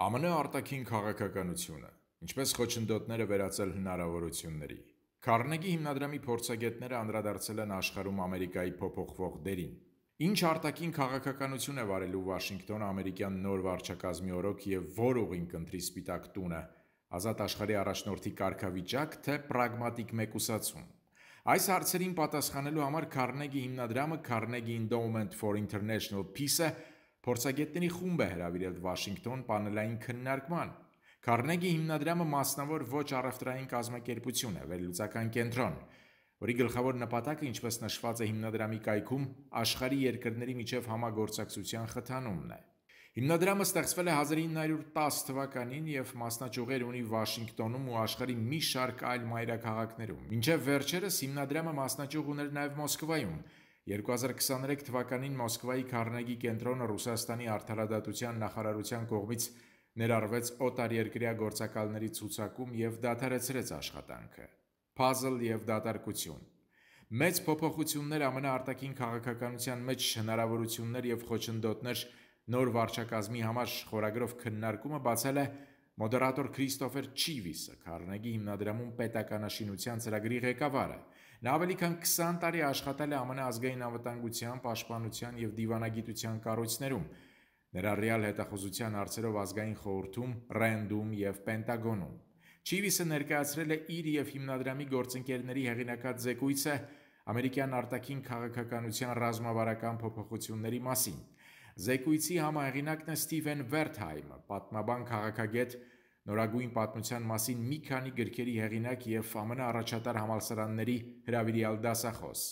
ԱՄՆ արտաքին քաղաքականությունը ինչպես խոչընդոտները վերածել հնարավորությունների Քարնեգի հիմնադրամի փորձագետները անդրադարձել են աշխարհում Ամերիկայի փոփոխվող դերին։ Ինչ արտաքին քաղաքականություն է վարելու Վաշինգտոնը ամերիկյան նոր վարչակազմի օրոք եւ որ ուղին կընտրի Սպիտակ տունը, ազատ աշխարհի առաջնորդի կարգավիճակ թե պրագմատիկ մեկուսացում։ Այս հարցերին պատասխանելու համար Քարնեգի հիմնադրամը Carnegie Endowment for International Peace-ը փորձագետների խումբ է հրավիրել Վաշինգտոն պանելային քննարկման։ Քարնեգի հիմնադրամը մասնավոր ոչ առևտրային կազմակերպություն է, վերլուծական կենտրոն, որի գլխավոր նպատակը, ինչպես նշված է հիմնադրամի կայքում, աշխարհի երկրների միջև համագործակցության խթանումն է։ Հիմնադրամը ստեղծվել է 1910 թվականին եւ մասնաճյուղեր ունի Վաշինգտոնում ու աշխարհի մի շարք այլ մայրաքաղաքներում։ Մինչև վերջերս հիմնադրամը մասնաճյուղ ուներ նաեւ Մոսկվայում, 2023 թվականին Մոսկվայի Քարնեգի կենտրոնը Ռուսաստանի արդարադատության նախարարության կողմից ներառվեց օտարերկրյա գործակալների ցուցակում եւ դադարեցրեց աշխատանքը։ Puzzle եւ դատարկություն. Մեծ փոփոխություններ ԱՄՆ արտաքին քաղաքականության մեջ հնարավորություններ եւ խոչընդոտներ նոր վարչակազմի համար խորագրով քննարկումը բացել է Մոդերատոր Քրիստոֆեր Չիվիսը, Քարնեգի հիմնադրամում պետականաշինության ծրագրի ղեկավարը, նա ավելի քան 20 տարի աշխատել է ԱՄՆ ազգային անվտանգության, պաշտպանության եւ դիվանագիտության կառույցներում, ներառյալ հետախուզության հարցերով ազգային խորհրդում, Ռենդում եւ Պենտագոնում։ Չիվիսը ներկայացրել է իր եւ հիմնադրամի գործընկերների հեղինակած զեկույցը ամերիկյան արտաքին քաղաքականության ռազմավարական փոփոխությունների մասին։ Զեկույցի համահեղինակն է Ստիվեն Վերթհայմը, պատմաբան քաղաքագետ, նորագույն պատմության մասին մի քանի գրքերի հեղինակ եւ ԱՄՆ առաջատար համալսարանների հրավիրյալ դասախոս։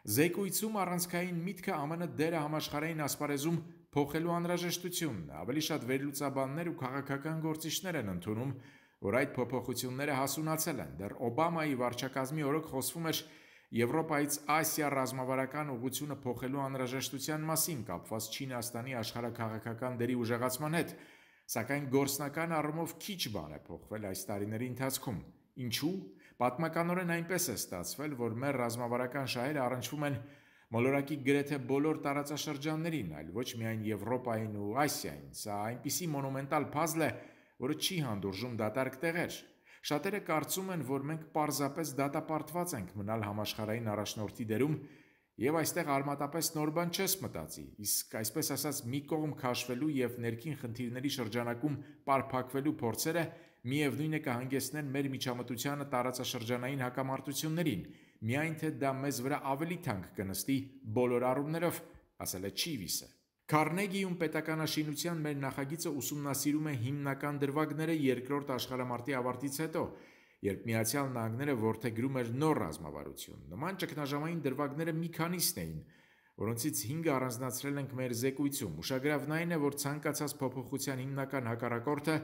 Զեկույցում առանցքային միտքը ԱՄՆ դերը համաշխարհային ասպարեզում փոխելու անհրաժեշտությունն է։ Ավելի շատ վերլուծաբաններ ու քաղաքական գործիչներ են ընդունում, որ այդ փոփոխությունները հասունացել են։ Դեռ Օբամայի վարչակազմի օրոք խոսվում էր Եվրոպայից Ասիա ռազմավարական ուղղությունը փոխելու անհրաժեշտության մասին կապված Չինաստանի աշխարհակաղակական դերի ուժեղացման հետ, սակայն գործնական առումով քիչ բան է փոխվել այս տարիների ընթացքում։ Ինչու՞։ Պատմականորեն այնպես է ստացվել, որ մեր ռազմավարական շահերը առնչվում են մոլորակի գրեթե բոլոր տարածաշրջաններին, այլ ոչ միայն Եվրոպային ու Ասիային։ Սա այնպիսի մոնումենտալ փազլ է, որը չի հանդուրժում դատարկ տեղեր։ Շատերը կարծում են, որ մենք պարզապես դատապարտված ենք մնալ համաշխարհային առաջնորդի դերում եւ այստեղ արմատապես նոր բան չես մտածի։ Իսկ այսպես ասած մի կողմ քաշվելու եւ ներքին խնդիրների շրջանակում պարփակվելու փորձերը միևնույն է կհանգեցնեն մեր միջամտությանը տարածաշրջանային հակամարտություններին, միայն թե դա մեզ վրա ավելի թանկ կնստի բոլոր առումներով, ասել է Չիվիսը։ Քարնեգիում պետականաշինության մեր նախագիծը ուսումնասիրում է հիմնական դրվագները երկրորդ աշխարհամարտի ավարտից հետո, երբ Միացյալ Նահանգները ворթեգրում էր նոր ռազմավարություն։ Նման ճգնաժամային դրվագները մի քանիսն էին, որոնցից 5-ը առանձնացրել ենք մեր զեկույցում։ Ուշագրավն այն է, որ ցանկացած փոփոխության հիմնական հակառակորդը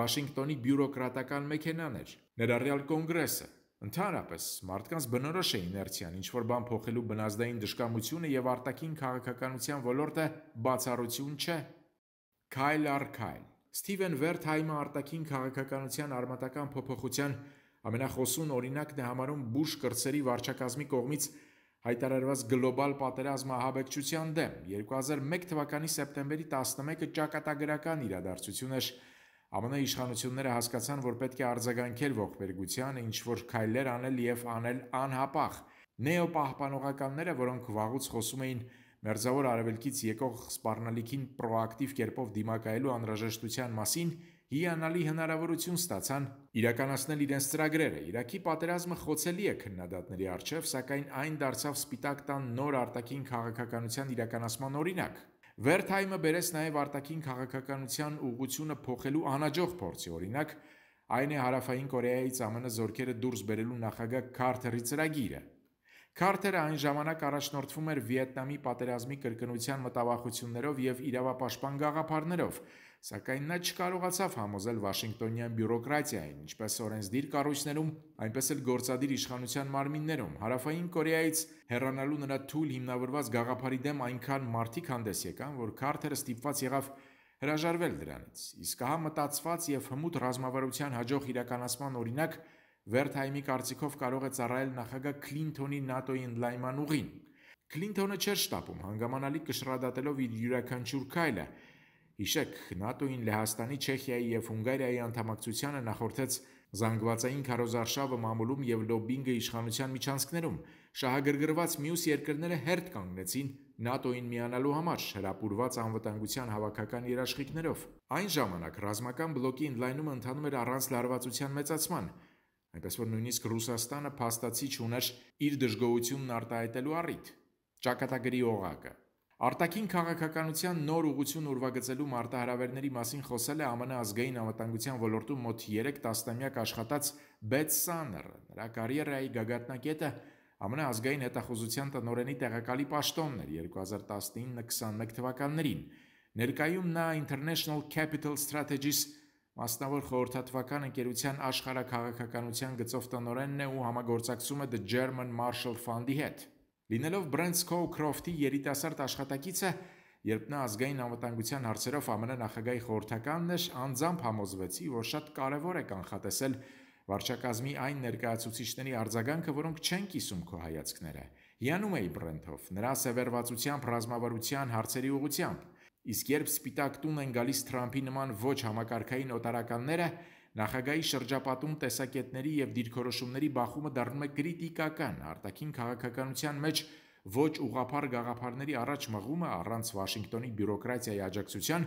Վաշինգտոնի բյուրոկրատական մեքենան էր, ներառյալ Կոնգրեսը։ Ընդհանրապես, մարդկանց բնորոշ է իներցիան, ինչ որ բան փոխելու բնազդային դժկամությունը եւ արտաքին քաղաքականության ոլորտը բացառություն չէ։ Քայլ առ քայլ Սթիվեն Վերթհայմը արտաքին քաղաքականության արմատական փոփոխության ամենախոսուն օրինակն է համարում Բուշ կրծերի վարչակազմի կողմից հայտարարված գլոբալ պատերազմը ահաբեկչության դեմ. 2001 թվականի սեպտեմբերի 11-ը ճակատագրական իրադարձություն էր. ԱՄՆ իշխանությունները հասկացան, որ պետք է արձագանքել ողբերգությանը, ինչ որ քայլեր անել եւ անել անհապաղ։ Նեոպահպանողականները, որոնք վաղուց խոսում էին Մերձավոր Արևելքից եկող սպառնալիքին պրոակտիվ կերպով դիմակայելու անհրաժեշտության մասին, հիանալի հնարավորություն ստացան իրականացնել իրենց ծրագրերը։ Իրաքի պատերազմը խոցելի է քննադատների արչև, սակայն այն դարձավ Սպիտակ տան նոր արտաքին քաղաքականության իրականացման օրինակ։ Վերթայմը բերեց նաև արտաքին քաղաքականության ուղղությունը փոխելու անաջող փորձի օրինակ, այն է հարավային Կորեայից ԱՄՆ զորքերը դուրս բերելու նախագահ Քարթերի ծրագիրը։ Քարթերը այն ժամանակ առաջնորդվում էր Վիետնամի պատերազմի կրկնության մտավախություններով եւ իրավապաշտպան գաղափարներով, սակայն նա չկարողացավ համոզել Վաշինգտոնյան բյուրոկրատիային, ինչպես օրենսդիր կառույցներում, այնպես էլ գործադիր իշխանության մարմիններում։ Հարավային Կորեայից հեռանալու նրա թույլ հիմնավորված գաղափարի դեմ այնքան մարդիկ հանդես եկան, որ Քարթերը ստիպված եղավ հրաժարվել դրանից։ Իսկ հա մտածված եւ հմուտ ռազմավարության հաջող իրականացման օրինակ Վերթհայմի կարծիքով կարող է ծառայել նախագահ Քլինթոնի ՆԱՏՕ-ի ընդլայնման ուղին։ Քլինթոնը չէր շտապում հանգամանալի կշռադատելով իր յուրաքանչյուր քայլը, Հիշեք, ՆԱՏՕ-ին Լեհաստանի, Չեխիայի եւ Հունգարիայի անդամակցությանը նախորդեց զանգվածային քարոզարշավը մամուլում եւ լոբինգը իշխանության միջանցքներում։ Շահագրգռված մյուս երկրները հերթ կանգնեցին ՆԱՏՕ-ին միանալու համար հրապուրված անվտանգության հավաքական երաշխիքներով։ Այն ժամանակ ռազմական բլոկի ընդլայնումը ընթանում էր առանց լարվածության մեծացման, այնպես որ նույնիսկ Ռուսաստանը փաստացի չուներ իր դժգոհությունն արտահայտելու առիթ։ Ճակատագրի օղակը Արտաքին քաղաքականության նոր ուղղություն ուրվագծելու մարտահրավերների մասին խոսել է ԱՄՆ ազգային անվտանգության ոլորտում մոտ 3 տասնամյակ աշխատած Բեթ Սաները։ Նրա կարիերայի գագաթնակետը ԱՄՆ ազգային հետախուզության տնօրենի տեղակալի պաշտոնն էր 2019-21 թվականներին։ Ներկայում նա International Capital Strategies մասնավոր խորհրդատվական ընկերության աշխարհակաղակականության գծով տնօրենն է ու համագործակցում է The German Marshall Fund-ի հետ։ Լինելով Brent Scowcroft-ի երիտասարդ աշխատակիցը, երբ նա ազգային անվտանգության հարցերով ԱՄՆ նախագահի խորհրդականն էր, անձամբ համոզվեցի, որ շատ կարևոր է կանխատեսել վարչակազմի այն ներկայացուցիչների արձագանքը, որոնք չեն կիսում քո հայացքները։ Հիանում էի Brent-ով, նրա սևեռվածությամբ, ռազմավարության հարցերի ուղությամբ։ Իսկ երբ սպիտակ տուն են գալիս Թրամփի նման ոչ համակարգային օտարականները, նախագահի շրջապատում տեսակետների եւ դիրքորոշումների բախումը դառնում է քրիտիկական արտաքին քաղաքականության մեջ ոչ ուղափառ գաղափարների առաջ մղումը առանց Վաշինգտոնի բյուրոկրատիայի աջակցության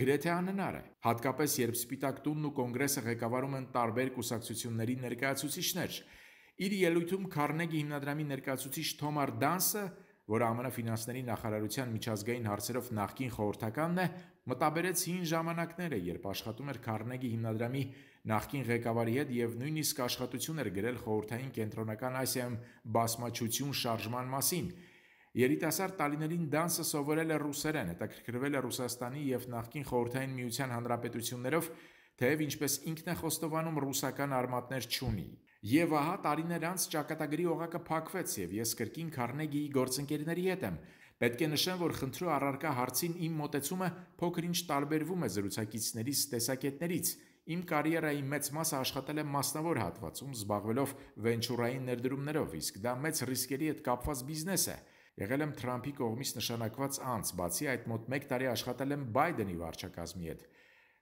գրեթե անհնար է հատկապես երբ սպիտակ տունն ու կոնգրեսը ղեկավարում են տարբեր կուսակցությունների ներկայացուցիչներ իր ելույթում Քարնեգի հիմնադրամի ներկայացուցիչ Թոմար Դանսը որը ԱՄՆ ֆինանսների նախարարության միջազգային հարցերով նախկին խորհրդականն է, մտաբերեց հին ժամանակները, երբ աշխատում էր Քարնեգի հիմնադրամի նախկին ղեկավարի հետ եւ նույնիսկ աշխատություն էր գրել խորհրդային կենտրոնական Ասիայում բազմաչություն շարժման մասին։ Երիտասարդ տալիներին դանսը սովորել է ռուսերեն, հետաքրքրվել է Ռուսաստանի եւ նախկին խորհրդային միության հանրապետություններով, թեև ինչպես ինքն է խոստովանում ռուսական արմատներ չունի։ Եվ ահա տարիներ անց ճակատագրի օղակը փակվեց եւ ես կրկին Քարնեգիի գործընկերների հետ եմ։ Պետք է նշեմ, որ խնդրու առարկա հարցին իմ մտածումը փոքր-ինչ տարբերվում է զրուցակիցներից տեսակետներից։ Իմ կարիերայի մեծ մասը աշխատել եմ մասնավոր հատվածում, զբաղվելով վենչուրային ներդրումներով, իսկ դա մեծ ռիսկերի հետ կապված բիզնես է։ Եղել եմ Թրամփի կողմից նշանակված անձ, բացի այդ մոտ 1 տարի աշխատել եմ Բայդենի վարչակազմի հետ։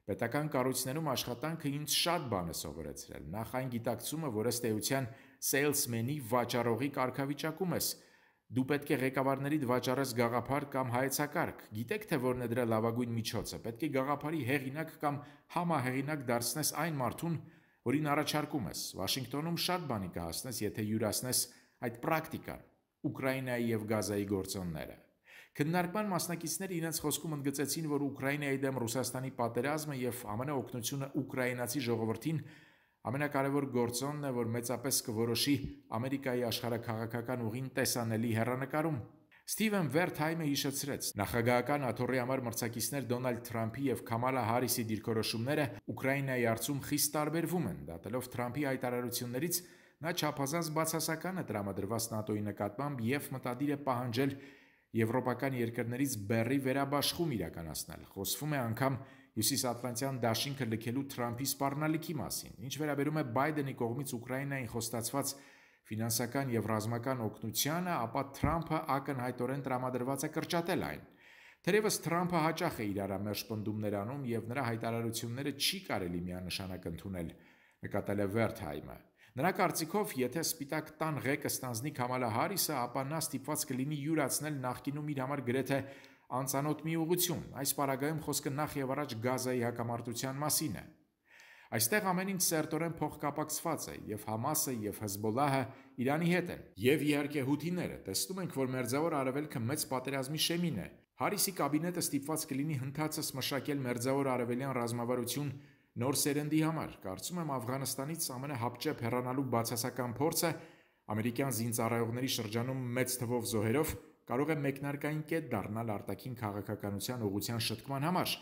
Պետական կառույցներում աշխատանքը ինձ շատ բան է սովորեցրել։ Նախ այն գիտակցումը, որ ըստ էության salesman-ի վաճառողի կարգավիճակում ես, դու պետք է ղեկավարների վաճառես գաղափար կամ հայեցակարգ։ Գիտեք թե որն է դրա լավագույն միջոցը։ Պետք է գաղափարի հեղինակ կամ համահեղինակ դարձնես այն մարդուն, որին առաջարկում ես։ Վաշինգտոնում շատ բանի կհասնես, եթե յուրացնես այդ պրակտիկան։ Ուկրաինայի եւ Գազայի գործոնները Քննարկման մասնակիցները իրենց խոսքում ընդգծեցին, որ Ուկրաինայի դեմ Ռուսաստանի պատերազմը եւ ԱՄՆ օգնությունը ուկրաինացի ժողովրդին ամենակարևոր գործոնն է, որ մեծապես կորոշի Ամերիկայի աշխարհակաղակական ուղին տեսանելի հերանեկարում։ Ստիվեն Վերթհայմը հիշեցրեց. նախագահական աթոռի համար մրցակիցներ Դոնալդ Թրամփի եւ Քամալա Հարիսի դիրքորոշումները Ուկրաինայի արծում խիստ տարբերվում են, դատելով Թրամփի հայտարարություններից նա չափազանց բացասական է տրամադրված ՆԱՏՕ-ի նկատմամբ եւ մտադիր է պահանջել եվրոպական երկրներից բեռի վերաբաշխում իրականացնել։ Խոսվում է անգամ Հյուսիսատլանտյան դաշինքը լքելու Թրամփի սպառնալիքի մասին։ Ինչ վերաբերում է Բայդենի կողմից Ուկրաինային խոստացված ֆինանսական եւ ռազմական օգնությանը, ապա Թրամփը ակնհայտորեն տրամադրված է կրճատել այն։ Թերևս Թրամփը հաճախ է իր արամերժ պնդումներ անում եւ նրա հայտարարությունները չի կարելի միանշանակ ընդունել, նկատել է Վերթհայմը։ Նրա կարծիքով, եթե Սպիտակ տան ղեկը ստանձնի Քամալա Հարիսը, ապա նա ստիպված կլինի յուրացնել նախկինում իր համար գրեթե անծանոթ մի ուղություն։ Այս պարագայում խոսքը նախ եւ առաջ Գազայի հակամարտության մասին է։ Այստեղ ամեն ինչ սերտորեն փոխկապակցված է, եւ Համասը եւ Հեզբոլահը Իրանի հետ են, եւ իհարկե հութիները։ Տեսնում ենք, որ Մերձավոր Արևելքը մեծ պատերազմի շեմին է։ Հարիսի կաբինետը ստիպված կլինի հնդածս մշակել Մերձավոր Արևելյան ռազմավարություն նոր սերնդի համար։ Կարծում եմ Աֆղանստանից ամենահապճեպ հեռանալու բացասական փորձը ամերիկյան զինծառայողների շրջանում մեծ թվով զոհերով կարող է մեկնարկային կետ դառնալ արտաքին քաղաքականության ուղղության շտկման համար։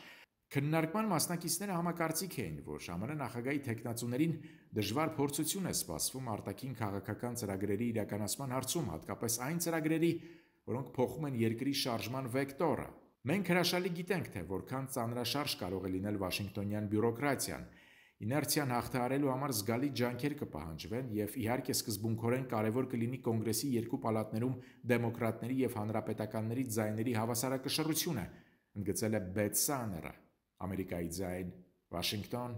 Քննարկման մասնակիցները համակարծիք էին, որ ԱՄՆ նախագահի տեխնացուներին դժվար փորձություն է սպասվում արտաքին քաղաքական ծրագրերի իրականացման հարցում, հատկապես այն ծրագրերի, որոնք փոխում են երկրի շարժման վեկտորը։ Մենք հրաշալի գիտենք, թե որքան ծանրաշարժ կարող է լինել Վաշինգտոնյան բյուրոկրատիան։ Իներցիան հաղթահարելու համար զգալի ջանքեր կպահանջվեն եւ իհարկե սկզբունքորեն կարևոր կլինի կոնգրեսի երկու պալատներում դեմոկրատների եւ հանրապետականների ձայների հավասարակշռությունը, ընդգծել է Բետ Սաները։ Ամերիկայի ձայն, Վաշինգտոն,